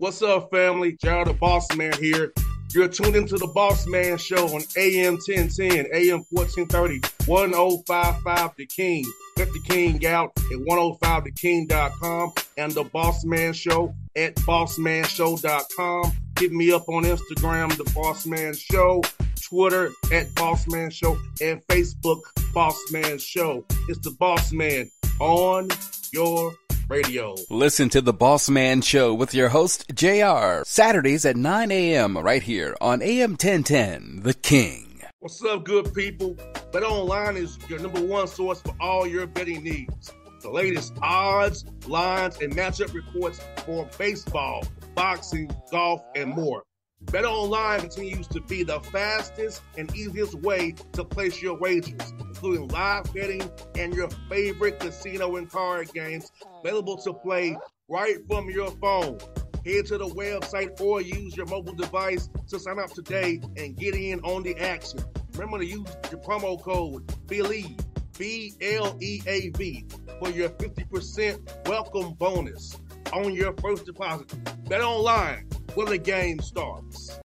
What's up, family? JR the Boss Man here. You're tuned into the Boss Man Show on AM 1010, AM 1430, 1055 The King. Let the King out at 105theking.com and the Boss Man Show at bossmanshow.com. Hit me up on Instagram, The Boss Man Show, Twitter at Boss Man Show, and Facebook, Boss Man Show. It's the Boss Man on your Radio. Listen to the Boss Man Show with your host, JR, Saturdays at 9 a.m. right here on AM 1010, The King. What's up, good people? Bet Online is your number one source for all your betting needs. The latest odds, lines, and matchup reports for baseball, boxing, golf, and more. Bet Online continues to be the fastest and easiest way to place your wagers, including live betting and your favorite casino and card games available to play right from your phone. Head to the website or use your mobile device to sign up today and get in on the action. Remember to use your promo code BLEAV, B L E A V, for your 50% welcome bonus on your first deposit. Bet online where the game starts.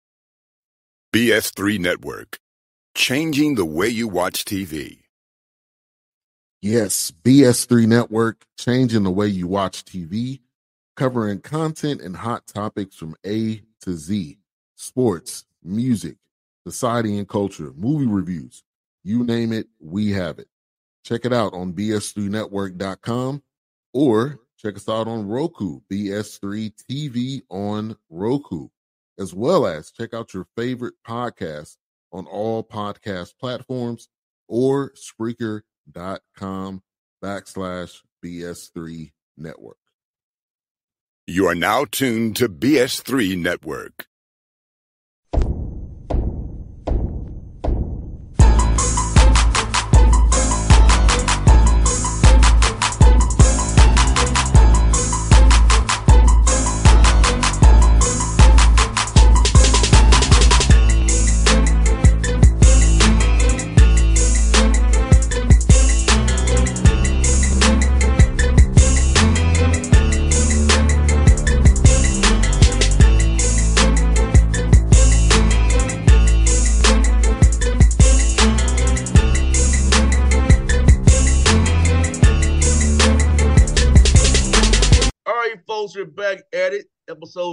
BS3 Network, changing the way you watch TV. Yes, BS3 Network, changing the way you watch TV, covering content and hot topics from A to Z sports, music, society and culture, movie reviews. You name it, we have it. Check it out on bs3network.com or check us out on Roku, BS3 TV on Roku, as well as check out your favorite podcast on all podcast platforms or Spreaker.com backslash BS3 Network. You are now tuned to BS3 Network.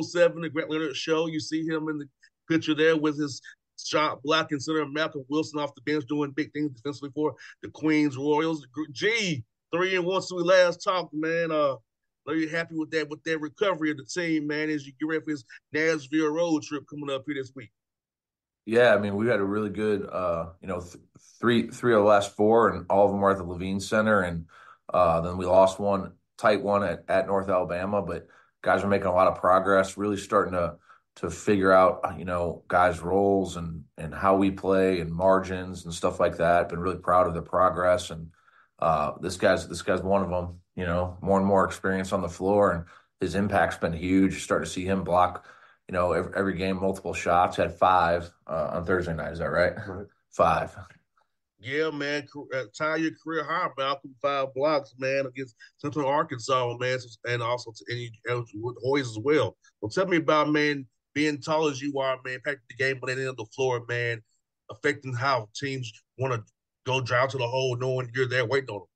Seven the Grant Leonard Show. You see him in the picture there with his shot blocking center Malcolm Wilson off the bench doing big things defensively for the Queens Royals. G, three and one since we last talked, man. Uh, are you happy with that with that recovery of the team, man, as you get ready for this Nashville road trip coming up here this week? Yeah, I mean, we had a really good, uh, you know, th- three three of the last four, and all of them were at the Levine Center, and uh, then we lost one tight one at, at North Alabama, but guys are making a lot of progress, really starting to to figure out, you know, guys' roles and and how we play and margins and stuff like that. Been really proud of the progress, and uh, this guy's this guy's one of them. You know, more and more experience on the floor, and his impact's been huge. Start to see him block, you know, every, every game multiple shots. Had five uh, on Thursday night. Is that right? Right. Five. Yeah, man. Uh, tie your career high, Malcolm. Five blocks, man, against Central Arkansas, man, and also to any with Hoyes as well. Well, tell me about man being tall as you are, man, impacting the game the end of the floor, man, affecting how teams want to go drive to the hole, knowing you're there waiting on them.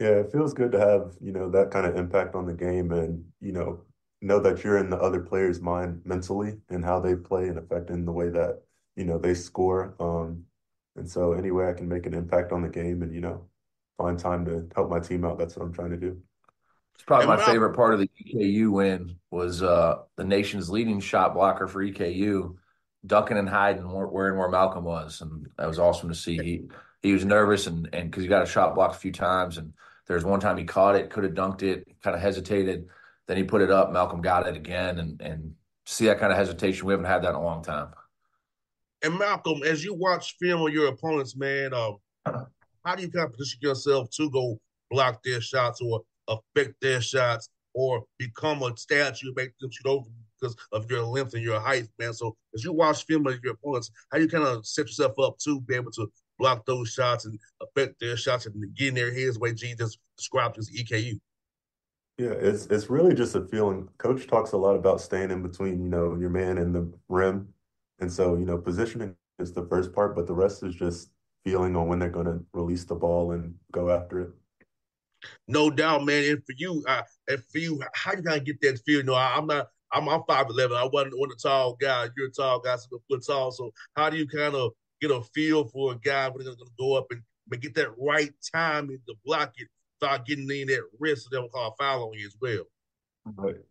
Yeah, it feels good to have, you know, that kind of impact on the game and, you know, know that you're in the other player's mind mentally and how they play and affecting the way that, you know, they score. Um, and so any way I can make an impact on the game and, you know, find time to help my team out, that's what I'm trying to do. It's probably my favorite part of the EKU win was uh, the nation's leading shot blocker for EKU, ducking and hiding where, where where Malcolm was, and that was awesome to see. He he was nervous and and because he got a shot blocked a few times, and there was one time he caught it, could have dunked it, kind of hesitated, then he put it up. Malcolm got it again, and and see that kind of hesitation. We haven't had that in a long time. And Malcolm, as you watch film of your opponents, man, um, how do you kind of position yourself to go block their shots or affect their shots or become a statue, make them shoot over because of your length and your height, man? So as you watch film of your opponents, how do you kind of set yourself up to be able to block those shots and affect their shots and get in their heads the way G just described as EKU? Yeah, it's it's really just a feeling. Coach talks a lot about staying in between, you know, your man and the rim. And so, you know, positioning is the first part, but the rest is just feeling on when they're going to release the ball and go after it. No doubt, man. And for you, uh, and for you, how do you gonna get that feel? You know, I, am not. I'm I'm five eleven. I wasn't one of the tall guys. You're a tall guy, seven foot tall. So how do you kind of get a feel for a guy when they're gonna go up and, and get that right timing to block it, start getting in that risk, so they don't call a foul on you as well. But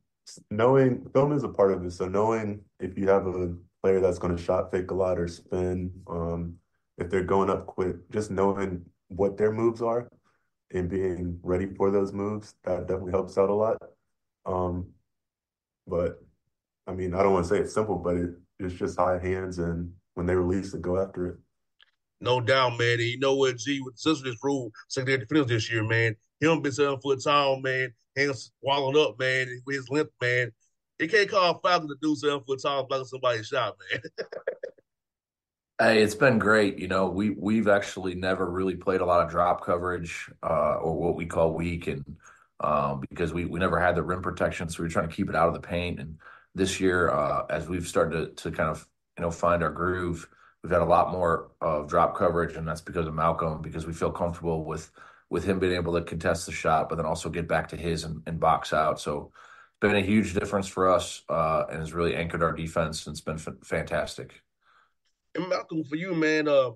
knowing film is a part of it. So knowing if you have a player that's going to shot fake a lot or spin, um, if they're going up quick, just knowing what their moves are and being ready for those moves, that definitely helps out a lot. Um, but I mean, I don't want to say it's simple, but it, it's just high hands and when they release it, go after it. No doubt, man. And you know what, G, with the this rule, secondary defenders this year, man, him being seven foot tall, man, hands swallowed up, man, with his length, man. It can't call Falcon to do seven foot tall blocking somebody's shot, man. Hey, it's been great. You know, we we've actually never really played a lot of drop coverage uh, or what we call weak, and um, because we we never had the rim protection, so we are trying to keep it out of the paint. And this year, uh, as we've started to, to kind of you know find our groove, we've had a lot more of drop coverage, and that's because of Malcolm, because we feel comfortable with with him being able to contest the shot, but then also get back to his and, and box out. So been a huge difference for us, uh, and has really anchored our defense, and it's been f- fantastic. And Malcolm, for you, man, uh,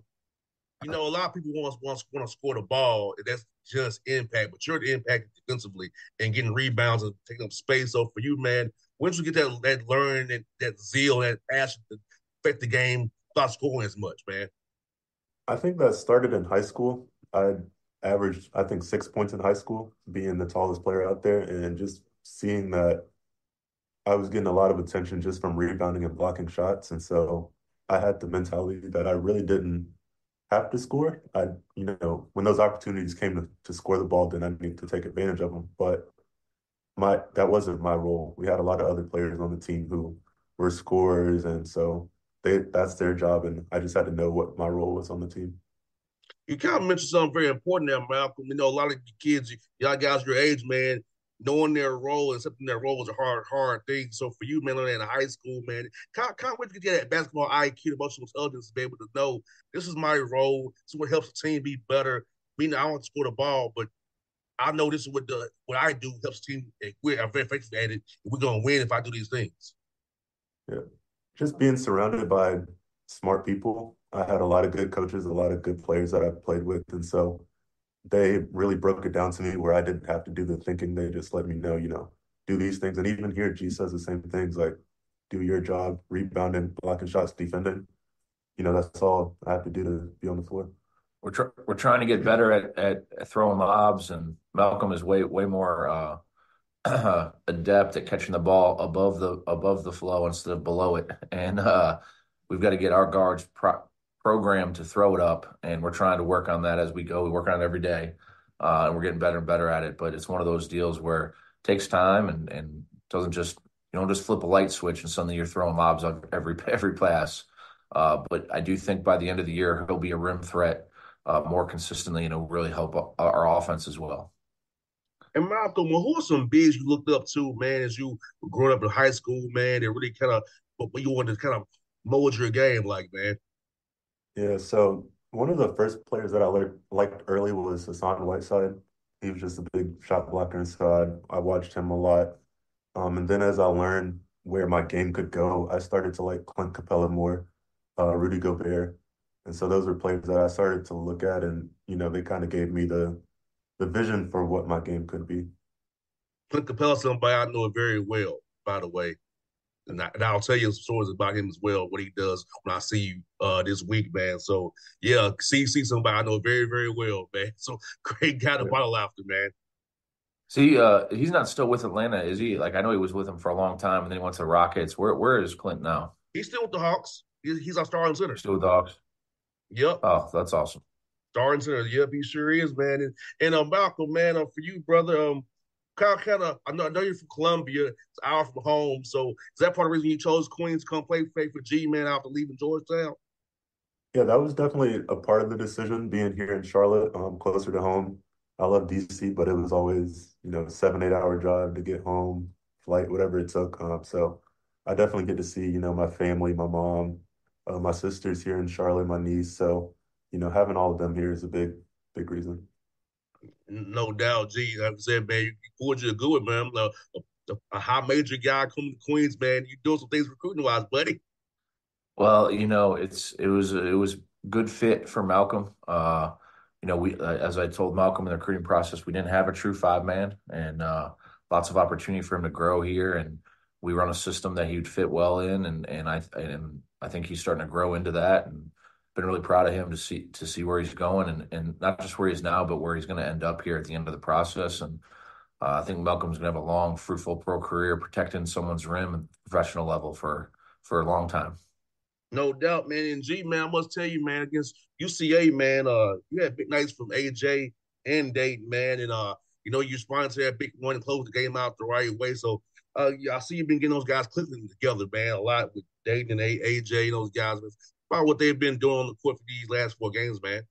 you know, a lot of people want want, want to score the ball, and that's just impact. But you're the impact defensively and getting rebounds and taking up space. So for you, man, once you get that that learn that that zeal, that passion to affect the game, start scoring as much, man. I think that started in high school. I averaged, I think, six points in high school, being the tallest player out there, and just seeing that I was getting a lot of attention just from rebounding and blocking shots. And so I had the mentality that I really didn't have to score. I, you know, when those opportunities came to, to score the ball, then I needed to take advantage of them. But my that wasn't my role. We had a lot of other players on the team who were scorers, and so they that's their job, and I just had to know what my role was on the team. You kind of mentioned something very important there, Malcolm. You know, a lot of kids, y'all guys your age, man, knowing their role and accepting their role is a hard, hard thing. So for you, man, in high school, man, kind of, kind of to get that basketball IQ, emotional intelligence, to be able to know this is my role. This is what helps the team be better. Meaning, I don't score the ball, but I know this is what the what I do helps the team. We're very effective at it. We're gonna win if I do these things. Yeah, just being surrounded by smart people. I had a lot of good coaches, a lot of good players that I played with, and so they really broke it down to me where I didn't have to do the thinking. They just let me know, you know, do these things. And even here, G says the same things like do your job, rebounding, blocking shots, defending. You know, that's all I have to do to be on the floor. We're tr- we're trying to get better at, at throwing lobs, and Malcolm is way way more uh, adept at catching the ball above the above the flow instead of below it. And uh, we've got to get our guards pro- program to throw it up, and we're trying to work on that as we go. We work on it every day, uh, and we're getting better and better at it. But it's one of those deals where it takes time and and doesn't just you don't just flip a light switch and suddenly you're throwing lobs on every every pass. Uh, but I do think by the end of the year he'll be a rim threat uh, more consistently, and it'll really help our offense as well. And Malcolm, well, who are some bigs you looked up to, man, as you growing up in high school, man, that really kind of, but you wanted to kind of mold your game, like, man? Yeah, so one of the first players that I liked early was Hassan Whiteside. He was just a big shot blocker, and so I, I watched him a lot. Um, and then as I learned where my game could go, I started to like Clint Capela more, uh, Rudy Gobert, and so those were players that I started to look at, and you know they kind of gave me the the vision for what my game could be. Clint Capela, somebody I know very well, by the way and, I, will tell you some stories about him as well, what he does when I see you uh, this week, man. So yeah, see see somebody I know very very well, man. So great guy to yeah. bottle after, man. See, uh, he's not still with Atlanta, is he? Like I know he was with him for a long time, and then he went to the Rockets. Where where is Clint now? He's still with the Hawks. He's, he's our starting center. Still with the Hawks. Yep. Oh, that's awesome. Starting center. Yep, he sure is, man. And and um, Malcolm, man, uh, for you, brother, um, kind of, I know, I know you're from Columbia, it's an hour from home. So is that part of the reason you chose Queens to come play, play for G Man after leaving Georgetown? Yeah, that was definitely a part of the decision being here in Charlotte, um, closer to home. I love DC, but it was always, you know, seven, eight hour drive to get home, flight, whatever it took. Um, so I definitely get to see, you know, my family, my mom, uh, my sisters here in Charlotte, my niece. So, you know, having all of them here is a big, big reason. No doubt, G. Like I said, man, you pulled you a good one, man. A, a, a high major guy coming to Queens, man. You doing some things recruiting wise, buddy. Well, you know, it's it was it was good fit for Malcolm. Uh, you know, we uh, as I told Malcolm in the recruiting process, we didn't have a true five man, and uh, lots of opportunity for him to grow here. And we run a system that he would fit well in, and and I and I think he's starting to grow into that. And been really proud of him to see to see where he's going, and and not just where he is now, but where he's going to end up here at the end of the process. And uh, I think Malcolm's going to have a long, fruitful pro career protecting someone's rim at the professional level for for a long time. No doubt, man. And G, man, I must tell you, man, against UCA, man, uh, you had big nights from AJ and Deyton, man, and uh, you know, you to that big one and closed the game out the right way. So, uh, I see you've been getting those guys clicking together, man, a lot with Deyton and AJ and those guys. About what they've been doing on the court for these last four games, man.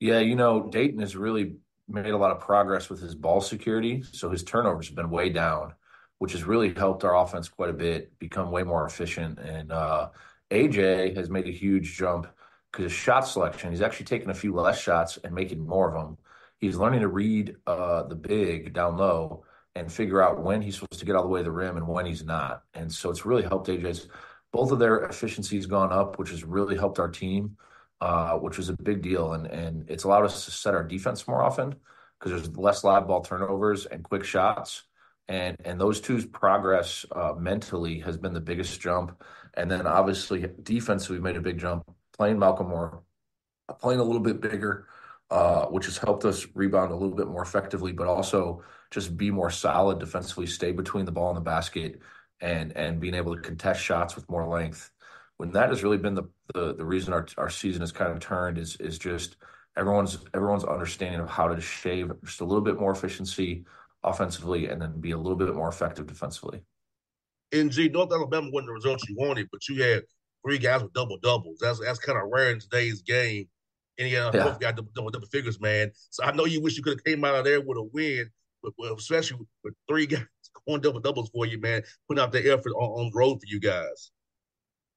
Yeah, you know, Deyton has really made a lot of progress with his ball security, so his turnovers have been way down, which has really helped our offense quite a bit, become way more efficient, and uh AJ has made a huge jump because his shot selection, he's actually taking a few less shots and making more of them. He's learning to read uh, the big down low and figure out when he's supposed to get all the way to the rim and when he's not. And so it's really helped AJ's. Both of their efficiencies gone up, which has really helped our team, uh, which was a big deal. And and it's allowed us to set our defense more often because there's less live ball turnovers and quick shots. And and those two's progress uh, mentally has been the biggest jump. And then obviously defense, we've made a big jump playing Malcolm more, playing a little bit bigger, uh, which has helped us rebound a little bit more effectively, but also just be more solid defensively, stay between the ball and the basket, and and being able to contest shots with more length. When that has really been the the, the reason our our season has kind of turned is is just everyone's everyone's understanding of how to shave just a little bit more efficiency offensively and then be a little bit more effective defensively. NG, North Alabama wasn't the results you wanted, but you had three guys with double doubles. That's that's kind of rare in today's game. And yeah, yeah. both got double, double, double figures, man. So I know you wish you could have came out of there with a win, but well, especially with three guys going double doubles for you, man, putting out the effort on, on road for you guys.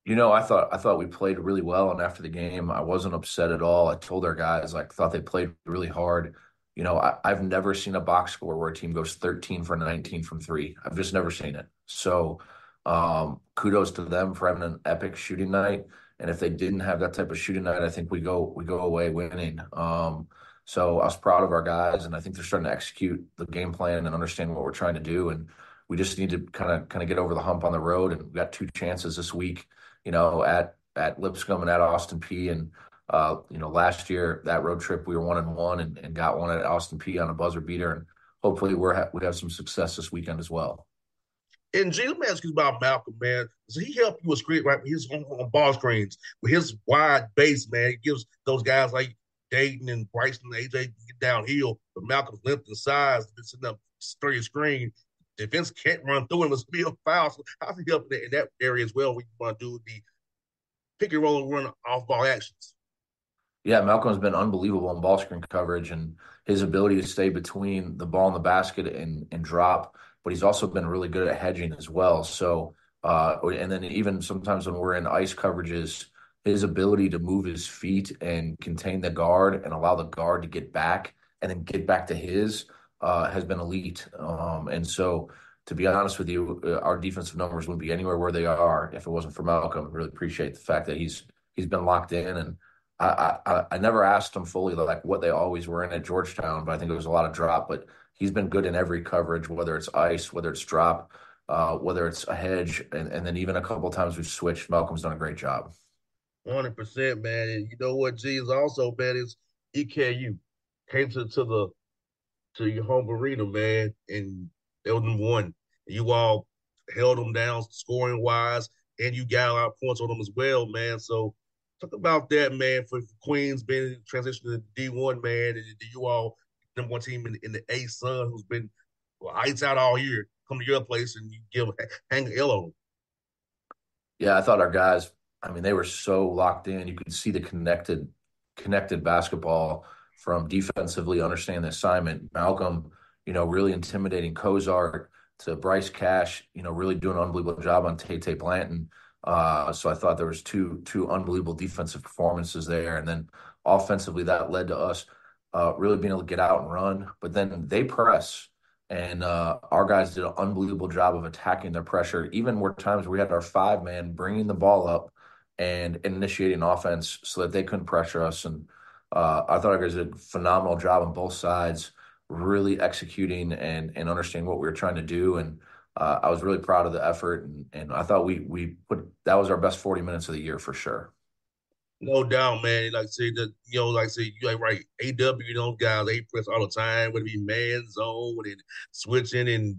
You know, I thought I thought we played really well, and after the game, I wasn't upset at all. I told our guys like thought they played really hard. You know, I, have never seen a box score where a team goes 13 for 19 from three. I've just never seen it. So um, kudos to them for having an epic shooting night. And if they didn't have that type of shooting night, I think we go we go away winning. Um, so I was proud of our guys, and I think they're starting to execute the game plan and understand what we're trying to do. And we just need to kind of kind of get over the hump on the road. And we got two chances this week, you know, at at Lipscomb and at Austin Peay And uh, you know, last year that road trip we were one and one and, and got one at Austin Peay on a buzzer beater, and hopefully we're ha- we have some success this weekend as well. And G, let me ask you about Malcolm, man. So he helped you with screen right his on, on ball screens with his wide base, man. He gives those guys like Deyton and Bryson and AJ get downhill, but Malcolm's length and size, sitting up straight screen. Defense can't run through him. It's be a foul. So how's he helping in that area as well? We want to do the pick and roll and run off ball actions. Yeah, Malcolm's been unbelievable in ball screen coverage and his ability to stay between the ball and the basket and, and drop, but he's also been really good at hedging as well. So, uh, and then even sometimes when we're in ice coverages, his ability to move his feet and contain the guard and allow the guard to get back and then get back to his uh, has been elite. Um, and so, to be honest with you, uh, our defensive numbers wouldn't be anywhere where they are if it wasn't for Malcolm. Really appreciate the fact that he's he's been locked in and I, I, I never asked him fully like what they always were in at Georgetown, but I think it was a lot of drop. But he's been good in every coverage, whether it's ice, whether it's drop, uh, whether it's a hedge, and, and then even a couple times we've switched. Malcolm's done a great job. Hundred percent, man. And you know what, G is also, man, is EKU came to to the to your home arena, man, and they were one. You all held them down scoring wise, and you got a lot of points on them as well, man. So talk about that, man, for Queens being transitioned to D one, man, and you all number one team in, in the ASUN who's been well, lights out all year. Come to your place and you give hang L on. Yeah, I thought our guys. I mean, they were so locked in. You could see the connected, connected basketball from defensively understanding the assignment. Malcolm, you know, really intimidating Cozart to Bryce Cash, you know, really doing an unbelievable job on Tay Tay Blanton. Uh, so I thought there was two two unbelievable defensive performances there, and then offensively that led to us uh, really being able to get out and run. But then they press, and uh, our guys did an unbelievable job of attacking their pressure. Even were times we had our five man bringing the ball up and initiating offense so that they couldn't pressure us. And uh, I thought guys did a phenomenal job on both sides, really executing and and understanding what we were trying to do. And uh, I was really proud of the effort, and, and I thought we we put that was our best forty minutes of the year for sure. No doubt, man. Like I that you know, like I said, you like right. AW, you know, guys, they press all the time, whether it be man zone and switching and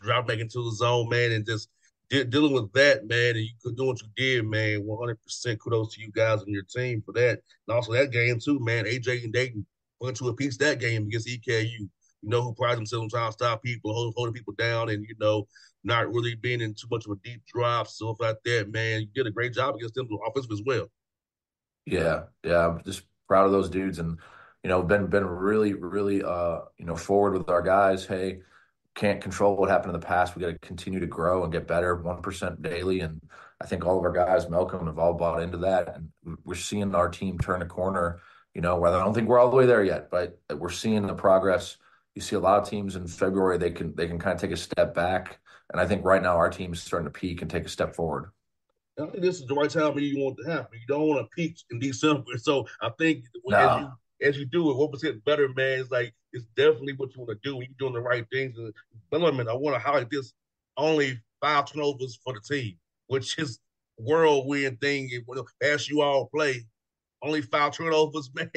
drop back into the zone, man, and just de- dealing with that, man. And you could do what you did, man. One hundred percent kudos to you guys and your team for that. And also that game too, man. AJ and Deyton went to a piece that game against EKU you know, who pride themselves on trying to stop people, hold, holding people down, and you know, not really being in too much of a deep drop, stuff like that. Man, you did a great job against them offensive as well. Yeah, yeah, I'm just proud of those dudes, and you know, been been really, really, uh, you know, forward with our guys. Hey, can't control what happened in the past. We got to continue to grow and get better, one percent daily, and I think all of our guys, Malcolm, have all bought into that, and we're seeing our team turn a corner. You know, whether I don't think we're all the way there yet, but we're seeing the progress you see a lot of teams in February they can they can kind of take a step back, and I think right now our team is starting to peak and take a step forward. I think this is the right time for you want to happen. You don't want to peak in December, so I think no. As you do it, one percent better, man. It's like it's definitely what you want to do. when You're doing the right things. And Bellarmine, I want to highlight this: only five turnovers for the team, which is whirlwind thing. As you all play, only five turnovers, man.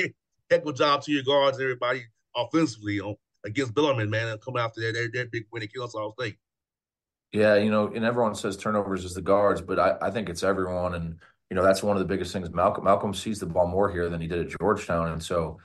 Heck of a job to your guards, everybody offensively on against Bellarmine, man, and come after that, that, that big win at Kennesaw State. Yeah, you know, and everyone says turnovers is the guards, but I, I think it's everyone. And, you know, that's one of the biggest things. Malcolm Malcolm sees the ball more here than he did at Georgetown. And so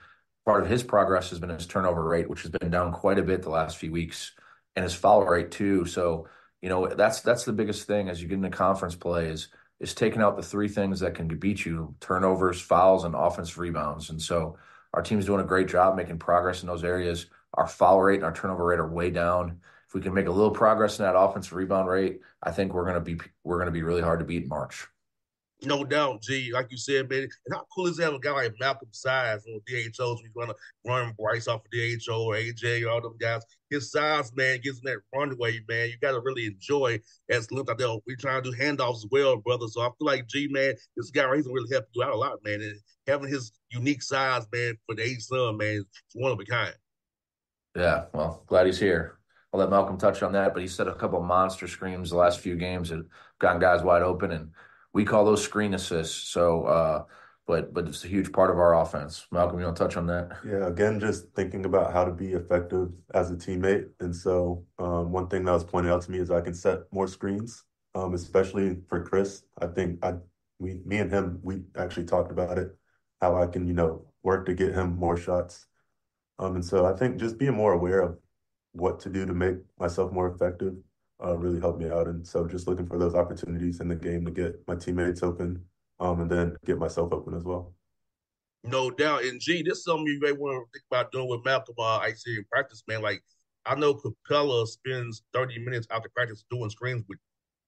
part of his progress has been his turnover rate, which has been down quite a bit the last few weeks, and his foul rate too. So, you know, that's that's the biggest thing as you get into conference play is is taking out the three things that can beat you turnovers, fouls, and offensive rebounds. And so our team's doing a great job making progress in those areas. Our foul rate and our turnover rate are way down. If we can make a little progress in that offensive rebound rate, I think we're gonna be we're gonna be really hard to beat in March. No doubt, G. Like you said, man. And how cool is that a guy like Malcolm Size on DHOs? We run a run Bryce off of DHO or AJ or all them guys. His size, man, gives him that runway, man. You got to really enjoy as limbs out there. We trying to do handoffs as well, brother. So I feel like G, man, this guy right, he's gonna really help you out a lot, man. And having his unique size, man, for the ASUN, man, is one of a kind. Yeah, well, glad he's here. I'll let Malcolm touch on that, but he set a couple monster screens the last few games that gotten guys wide open, and we call those screen assists. So, uh, but but it's a huge part of our offense. Malcolm, you want to touch on that? Yeah, again, just thinking about how to be effective as a teammate, and so um, one thing that was pointed out to me is I can set more screens, um, especially for Chris. I think I we me and him we actually talked about it, how I can you know work to get him more shots. Um, and so I think just being more aware of what to do to make myself more effective uh, really helped me out. And so just looking for those opportunities in the game to get my teammates open um, and then get myself open as well. No doubt. And G, this is something you may want to think about doing with Malcolm. Uh, I see in practice, man. Like I know Capela spends 30 minutes after practice doing screens with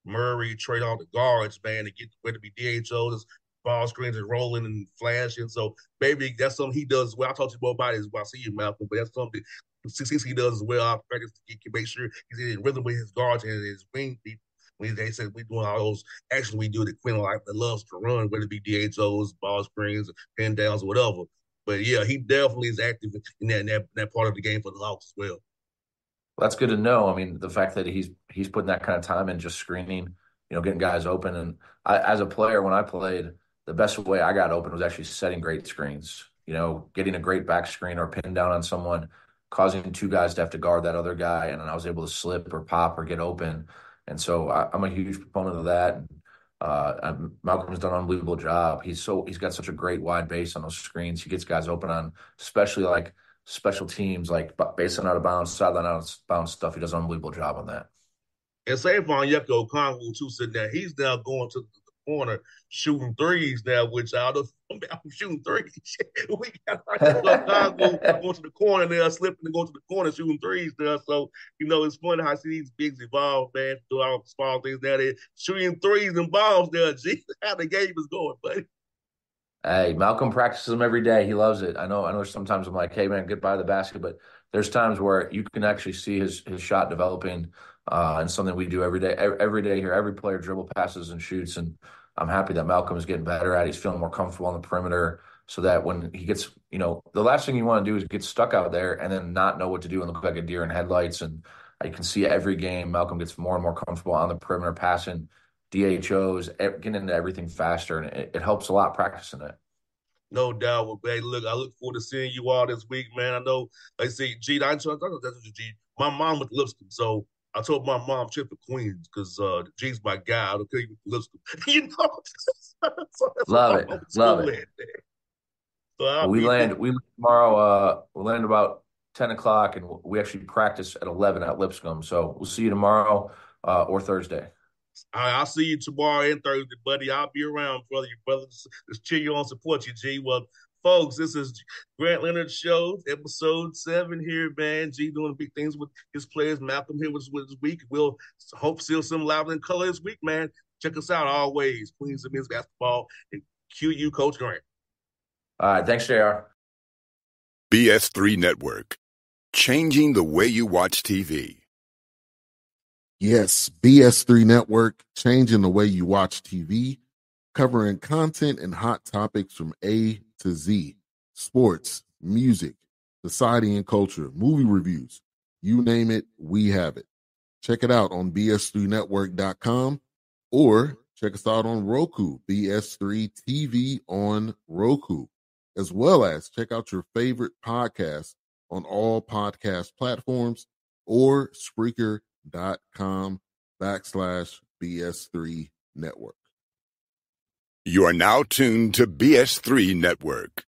Murray, trade all the guards, man, to get where to be DHOs, ball screens and rolling and flashing. So maybe that's something he does well. I talk to you more about it I see you, Malcolm, but that's something he does as well. I practice to make sure he's in rhythm with his guards and his wing people. When they said we're doing all those actions we do that Quin like that loves to run, whether it be DHOs, ball screens, pin downs, whatever. But yeah, he definitely is active in that, in that, that part of the game for the Hawks as well. well. That's good to know. I mean, the fact that he's he's putting that kind of time in just screening, you know, getting guys open. And I, as a player, when I played, the best way I got open was actually setting great screens. You know, getting a great back screen or pin down on someone, causing two guys to have to guard that other guy, and I was able to slip or pop or get open. And so I, am a huge proponent of that. Uh, Malcolm's done an unbelievable job. He's so he's got such a great wide base on those screens. He gets guys open on, especially like special teams, like based on out of bounds, sideline out of bounds stuff. He does an unbelievable job on that. And same for Onyeka Okongwu too, sitting there. He's now going to corner shooting threes now, which I don't I'm shooting threes. we got guys go, go to the corner there, slipping and go to the corner shooting threes there. So, you know, it's funny how I see these bigs evolve, man, do all small things there. They shooting threes and bombs there. Gee, how the game is going, buddy. Hey, Malcolm practices them every day. He loves it. I know. I know. Sometimes I'm like, "Hey, man, get by the basket," but there's times where you can actually see his his shot developing, uh, and something we do every day. Every day here, every player dribble passes and shoots, and I'm happy that Malcolm is getting better at. He's feeling more comfortable on the perimeter, so that when he gets, you know, the last thing you want to do is get stuck out there and then not know what to do and look like a deer in headlights. And I can see every game Malcolm gets more and more comfortable on the perimeter, passing DHOs, getting into everything faster, and it, it helps a lot practicing it. No doubt. Well, hey, look, I look forward to seeing you all this week, man. I know, like I say, G, I told that's G. My mom with Lipscomb, so I told my mom check for Queens because uh, G's my guy. I don't care you with Lipscomb. you know, so love it, love it. So well, we land we tomorrow. Uh, we land about ten o'clock, and we actually practice at eleven at Lipscomb. So we'll see you tomorrow uh, or Thursday. I'll see you tomorrow and Thursday, buddy. I'll be around, brother. Your brother just cheer you on, support you, G. Well, folks, this is Grant Leonard Show, episode seven here, man. G doing big things with his players. Malcolm here with, with this week. We'll hope see some live in color this week, man. Check us out always. Queens of Men's Basketball and QU Coach Grant. All right. Thanks, JR. BS3 Network. Changing the way you watch TV. Yes, BS3 Network, changing the way you watch TV, covering content and hot topics from A to Z sports, music, society and culture, movie reviews. You name it, we have it. Check it out on bs3network.com or check us out on Roku, BS3 TV on Roku, as well as check out your favorite podcast on all podcast platforms or Spreaker.com backslash BS3 network. You are now tuned to BS3 Network.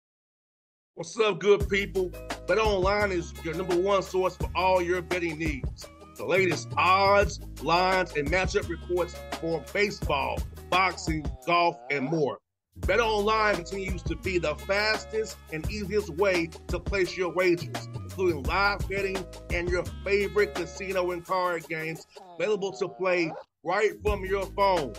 What's up, good people? Bet Online is your number one source for all your betting needs. The latest odds, lines, and matchup reports for baseball, boxing, golf, and more. Bet Online continues to be the fastest and easiest way to place your wagers including live betting and your favorite casino and card games available to play right from your phone.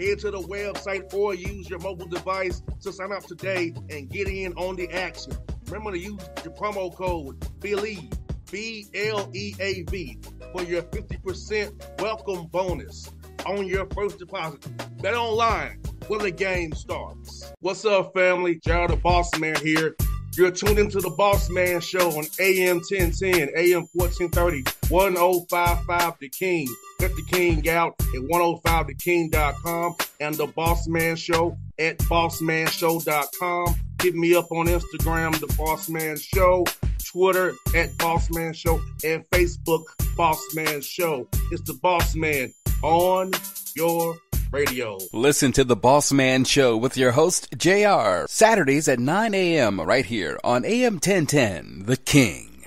Head to the website or use your mobile device to sign up today and get in on the action. Remember to use your promo code BLEAV, B L E A V, for your 50% welcome bonus on your first deposit. Bet online where the game starts. What's up, family? JR the Boss Man here. You're tuned into the Boss Man Show on AM 1010, AM 1430, 1055 The King. Let oh the King out at 105theking.com and the Boss Man Show at bossmanshow.com. Hit me up on Instagram, The Boss Man Show, Twitter at Boss Man Show, and Facebook, Boss Man Show. It's the Boss Man on your Radio. Listen to the Boss Man Show with your host, JR, Saturdays at 9 a.m. right here on AM 1010, The King.